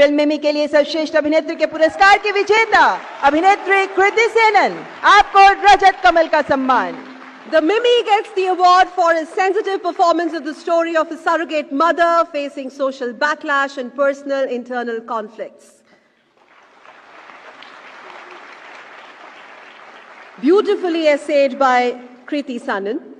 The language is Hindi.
फ़िल्म मिमी के लिए सर्वश्रेष्ठ अभिनेत्री के पुरस्कार की विजेता अभिनेत्री कृति सेनन आपको रजत कमल का सम्मान The Mimi gets the award for his sensitive performance of the story of a surrogate mother facing social backlash and personal internal conflicts. Beautifully essayed by Kriti Sanan.